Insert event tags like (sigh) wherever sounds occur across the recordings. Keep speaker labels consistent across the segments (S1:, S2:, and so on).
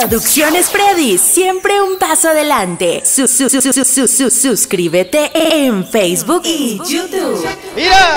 S1: Producciones Freddy, siempre un paso adelante. Su, su, su, su, su, su- suscríbete en Facebook y YouTube.
S2: ¡Mira!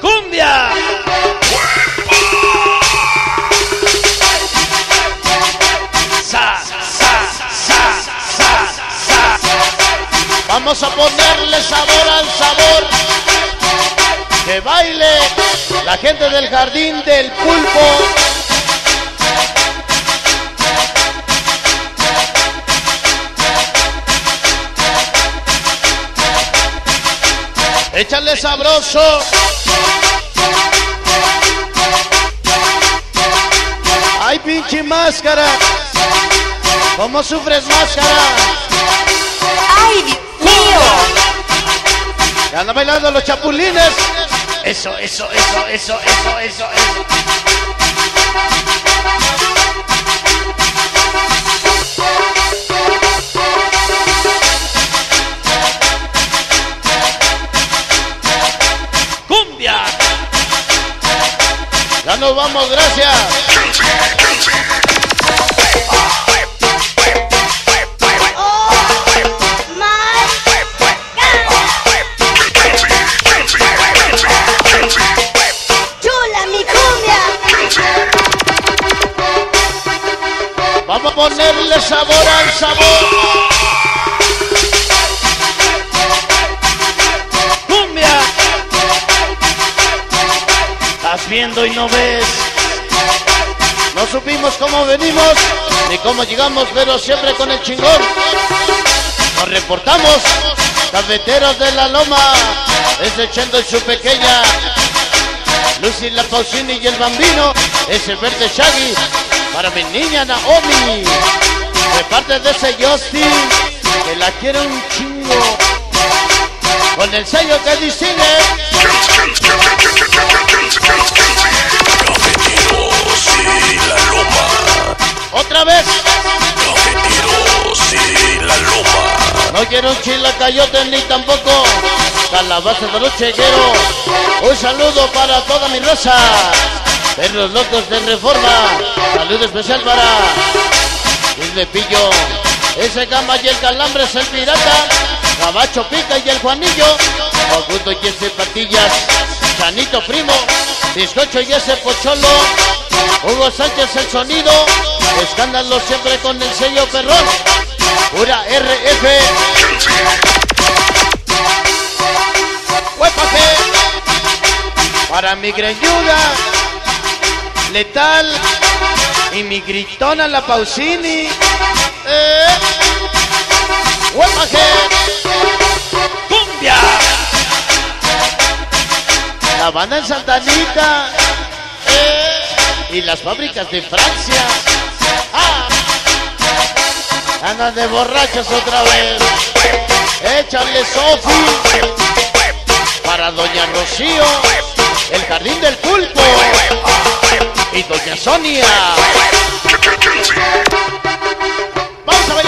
S2: ¡Cumbia! Sa, sa, sa. Vamos a ponerle sabor al sabor. Que baile la gente del jardín del pulpo. Échale sabroso. Ay, pinche máscara. ¿Cómo sufres máscara?
S1: ¡Ay, Dios mío!
S2: Ya andan bailando los chapulines. Eso, eso, eso, eso, eso, eso, eso. Vamos, gracias.
S3: ¡Chula mi cumbia!
S2: Vamos a ponerle sabor al sabor. Cumbia. Estás viendo y no ves. Cómo venimos ni cómo llegamos, pero siempre con el chingón. Nos reportamos, cafeteros de la loma, ese Chendo y su pequeña. Lucy la Pausini y el bambino, ese verde Shaggy, para mi niña Naomi, de parte de ese Justin, que la quiero un chingo, con el sello que distingue, otra vez,
S4: Cafeteros y la loma.
S2: no quiero un chilacayote ni tampoco calabaza de los chequero, un saludo para toda mi raza, perros locos de reforma, saludo especial para el de pillo, ese cama y el calambre es el pirata, Gabacho Pica y el Juanillo, Augusto y ese Patillas, Chanito Primo, Bizcocho y ese Pocholo, Hugo Sánchez el sonido, escándalo siempre con el sello perrón, pura RF, Huepaje, para mi greñuda, letal y mi gritona la Pausini. Eh. Huepaje, cumbia. La banda en Santanita eh. y las fábricas de Francia. Ah. Andan de borrachos otra vez. Échale Sofi para Doña Rocío, el jardín del pulpo y Doña Sonia. Vamos a bailar.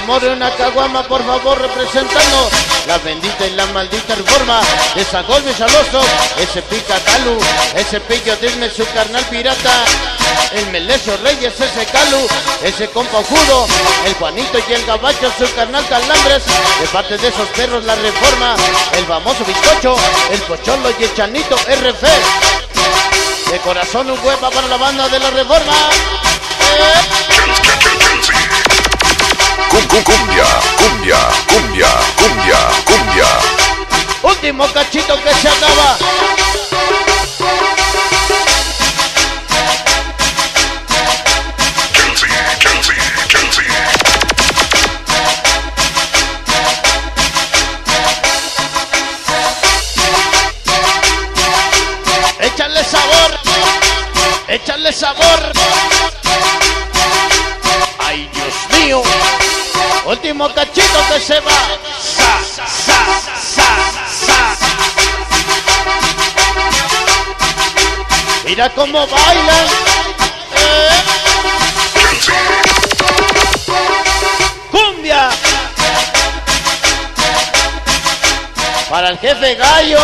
S2: Desamor de una caguama, por favor, representando la bendita y la maldita reforma de San Golpe Chaloso, ese pica Calu, ese pillo dime su carnal pirata, el Melesio Reyes, ese Calu, ese compa Judo, el Juanito y el Gabacho, su carnal Calambres, de parte de esos perros la reforma, el famoso bizcocho, el Pocholo y el Chanito RF. De corazón un huepa para la banda de la reforma. Eh.
S4: Cum, cum, cumbia, cumbia, cumbia, cumbia, cumbia.
S2: Último cachito que se acaba. Mira cómo bailan. Eh. Cumbia. Para el jefe Gallo.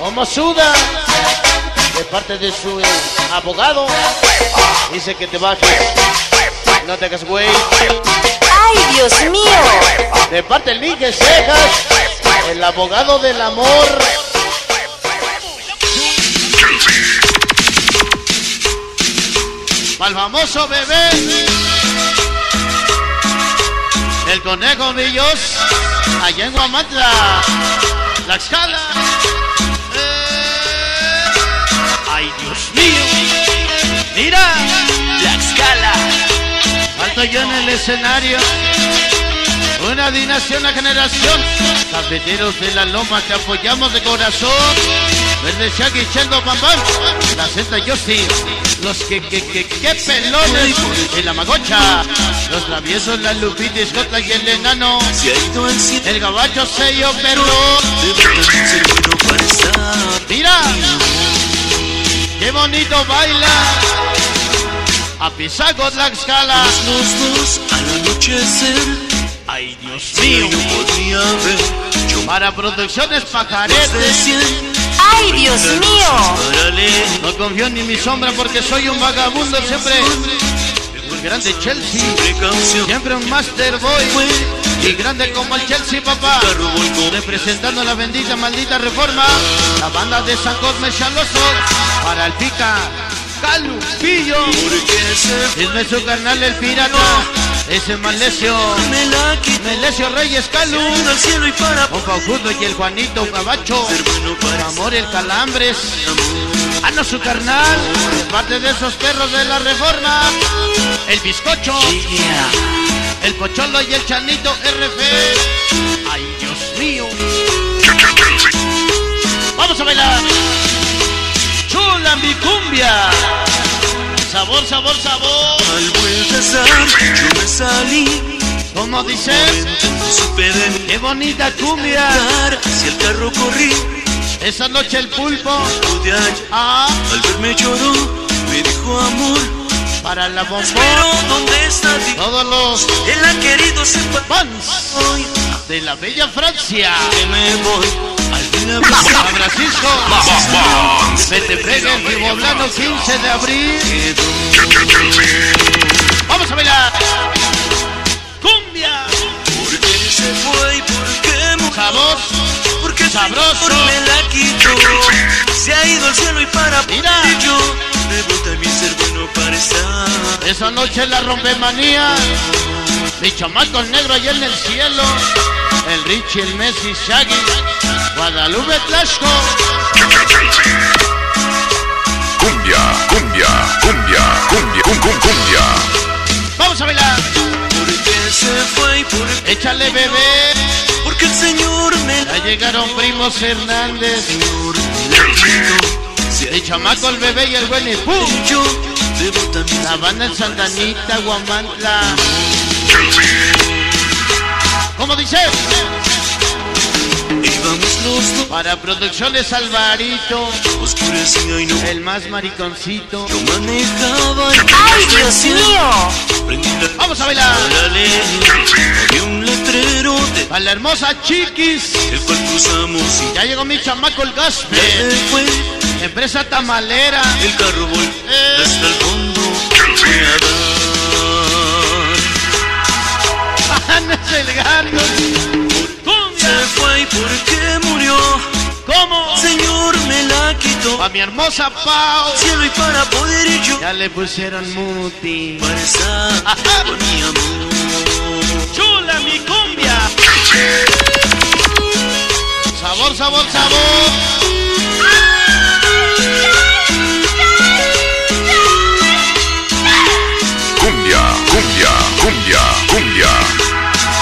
S2: Como suda. De parte de su eh, abogado. Dice que te bajes. No te hagas güey.
S1: ¡Ay, Dios mío!
S2: De parte del Cejas. El abogado del amor. Al famoso bebé. El conejo Villos. Allá en Guamantla. La escala. Eh. Ay, Dios mío. Mira. La escala. Alto yo en el escenario. Una dinastía, una generación. Cafeteros de la loma, te apoyamos de corazón. Verde Shaggy, Chendo, Bam Bam. La Senta Justin. Los que, que, que, que pelones. Y la Magocha. Los traviesos, la Lupita, Escotla y el enano. El gabacho sello,
S3: estar.
S2: Mira. Qué bonito baila. A Pisaco, Tlaxcala.
S3: Los dos al anochecer, Yo
S2: Para
S3: de
S2: pajaretes.
S1: ¡Ay, Dios mío!
S2: No confío ni en mi sombra porque soy un vagabundo siempre. Un grande Chelsea. Siempre un master boy. Y grande como el Chelsea, papá. Representando la bendita, maldita reforma. La banda de San Cosme Chaloso. Para el pica. Calupillo.
S3: Porque se
S2: Dime su carnal el pirata. Ese Malesio. Melesio Reyes Calu.
S3: Al cielo y
S2: el Juanito
S3: para
S2: Amor el Calambres.
S3: amor.
S2: Ah, no, su carnal. Parte de esos perros de la reforma. El bizcocho. El pocholo y el chanito RF. Ay, Dios mío. Vamos a bailar. Chula mi cumbia. Sabor, sabor, sabor.
S3: Al buen rezar, yo me salí.
S2: Como
S3: mí.
S2: qué bonita cumbia.
S3: Hacia el carro corrí,
S2: Esa noche el pulpo. Ah,
S3: Al verme lloró, me dijo amor.
S2: para la bombón.
S3: ¿dónde está?
S2: Todos los
S3: ha querido hoy
S2: de la bella Francia.
S3: que me voy.
S2: A Francisco.
S4: Vamos.
S2: Se te pega el poblano 15 de abril. Vamos a bailar. Cumbia.
S3: ¿Por qué se fue y por qué murió? Porque
S2: sabroso.
S3: Me la quitó. Se ha ido al cielo y para
S2: Mira.
S3: yo debo también ser bueno para estar.
S2: Esa noche la rompe manía. Mi chamaco el negro allá en el cielo. El Richie, el Messi, Shaggy. Guadalupe Tlaxco.
S4: Cumbia, cumbia, cumbia, cumbia, cum, cum, cumbia.
S2: Vamos a bailar.
S3: ¿Por qué se fue y por qué?
S2: Échale bebé.
S3: Porque el Señor me la
S2: Ya llegaron primos Hernández.
S3: Señor me ido
S2: chamaco, el bebé y el buen y ¡pum! La banda en Santanita, Guamantla. ¿Cómo dice? Para producciones Alvarito, el más mariconcito.
S1: ¡Ay, Dios mío!
S2: Vamos a bailar.
S3: de
S2: A la hermosa Chiquis.
S3: el cual cruzamos y
S2: Ya llegó mi chamaco el
S3: se
S2: Gaspe.
S3: fue.
S2: Empresa tamalera.
S3: El carro volvió
S2: Eh.
S3: hasta el fondo. (laughs)
S2: Es el gato.
S3: Se fue y por qué murió.
S2: ¿Cómo?
S3: Señor me la quitó.
S2: A mi hermosa Pau.
S3: Cielo y para poder y yo.
S2: Ya le pusieron muti.
S3: Para estar con mi amor.
S2: Chula mi cumbia. Sabor, sabor, sabor.
S4: Cumbia, cumbia.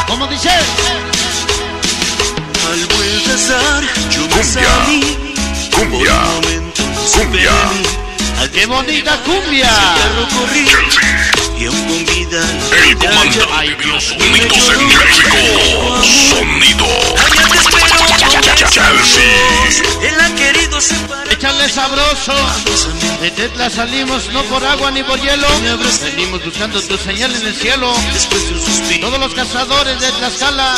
S2: ¿Cómo dice?
S3: Al buen rezar, yo me
S4: Cumbia.
S3: salí.
S4: Cumbia, Cumbia.
S3: Al
S2: ¡Qué bonita cumbia!
S3: corrí y aún con vida
S4: el comandante de los sonidos en México. Sonido.
S3: Allá te espero
S4: Chelsea.
S3: Él ha querido separar
S2: Sabroso. De Tetla salimos no por agua ni por hielo. Venimos buscando tu señal en el cielo.
S3: Después de un suspiro
S2: Todos los cazadores de Tlaxcala.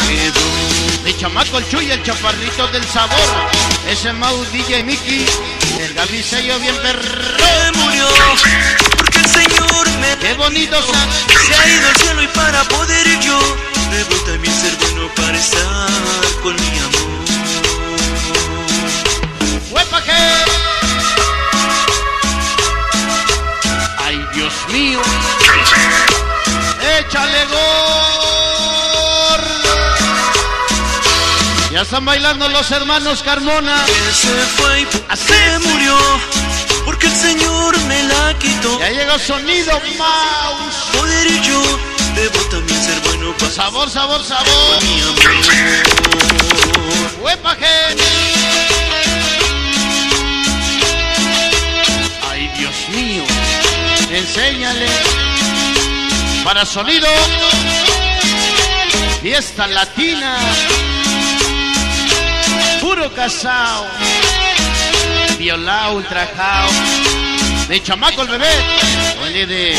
S2: Mi chamaco el Chuy, el chaparrito del sabor. Ese Mau DJ Mickey. El Gaby sello bien perro.
S3: Murió porque el Señor me
S2: Qué bonito
S3: se ha ido al cielo y para poder yo
S2: Ya están bailando los hermanos Carmona.
S3: Que se fue y se murió porque el Señor me la quitó.
S2: Ya llegó sonido mouse.
S3: Poder yo debo también ser bueno para
S2: Sabor, sabor, sabor.
S3: mi amor.
S2: ¡Ay, Dios mío! Enséñale. Para sonido. Fiesta latina. Puro casao. Viola ultrajao. De chamaco el bebé. Oye de